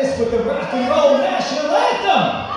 this with the rock and roll national anthem.